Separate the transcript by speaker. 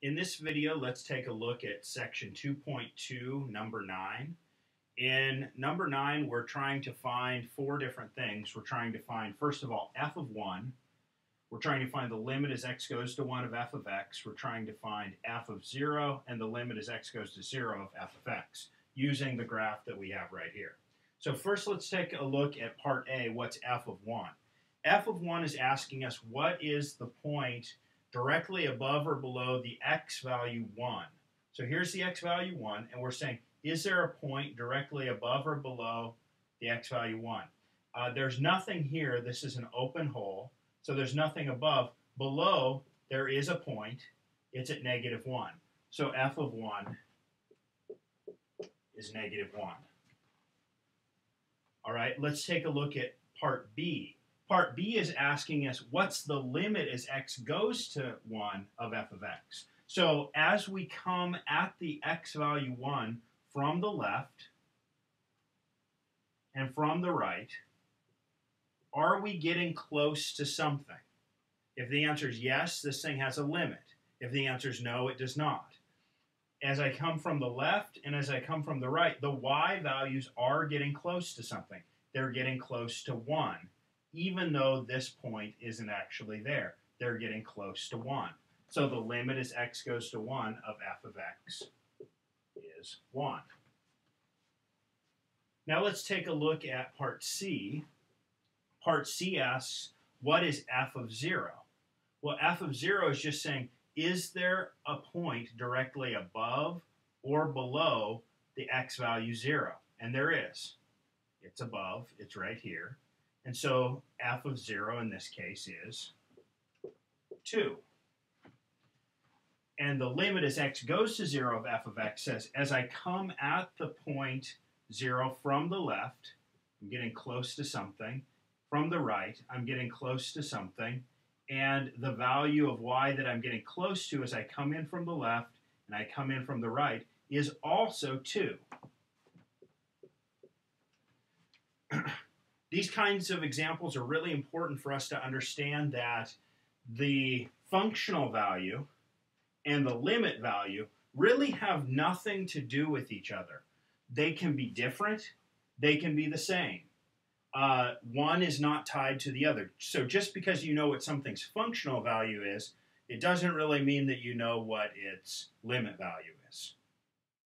Speaker 1: In this video, let's take a look at section 2.2, number 9. In number 9, we're trying to find four different things. We're trying to find, first of all, f of 1. We're trying to find the limit as x goes to 1 of f of x. We're trying to find f of 0, and the limit as x goes to 0 of f of x, using the graph that we have right here. So first, let's take a look at part A, what's f of 1. f of 1 is asking us what is the point directly above or below the x value 1. So here's the x value 1, and we're saying, is there a point directly above or below the x value 1? Uh, there's nothing here. This is an open hole, so there's nothing above. Below, there is a point. It's at negative 1. So f of 1 is negative 1. All right, let's take a look at part B. Part B is asking us what's the limit as x goes to 1 of f of x. So as we come at the x value 1 from the left and from the right, are we getting close to something? If the answer is yes, this thing has a limit. If the answer is no, it does not. As I come from the left and as I come from the right, the y values are getting close to something. They're getting close to 1 even though this point isn't actually there. They're getting close to 1. So the limit as x goes to 1 of f of x is 1. Now let's take a look at part C. Part C asks, what is f of 0? Well, f of 0 is just saying, is there a point directly above or below the x value 0? And there is. It's above. It's right here. And so f of 0 in this case is 2. And the limit as x goes to 0 of f of x says, as I come at the point 0 from the left, I'm getting close to something. From the right, I'm getting close to something. And the value of y that I'm getting close to as I come in from the left and I come in from the right is also 2. These kinds of examples are really important for us to understand that the functional value and the limit value really have nothing to do with each other. They can be different, they can be the same. Uh, one is not tied to the other. So just because you know what something's functional value is, it doesn't really mean that you know what its limit value is.